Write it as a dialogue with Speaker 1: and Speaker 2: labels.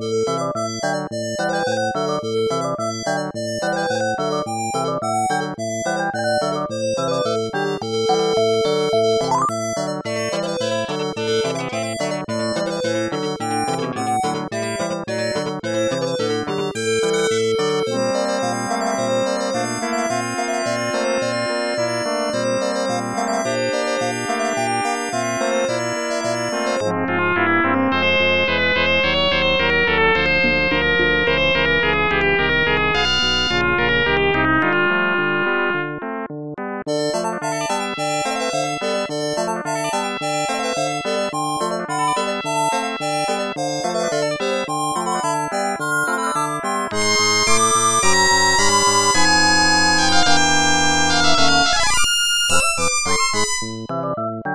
Speaker 1: Thank you. you